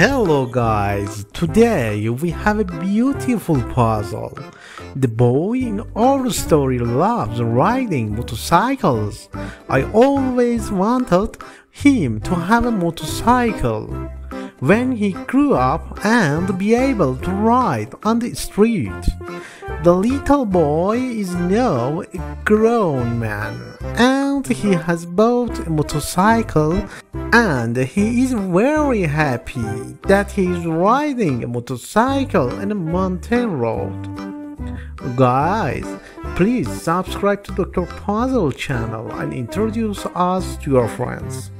Hello guys, today we have a beautiful puzzle. The boy in our story loves riding motorcycles. I always wanted him to have a motorcycle when he grew up and be able to ride on the street. The little boy is now a grown man and he has bought a motorcycle and he is very happy that he is riding a motorcycle in a mountain road. Guys, please subscribe to Dr. Puzzle channel and introduce us to your friends.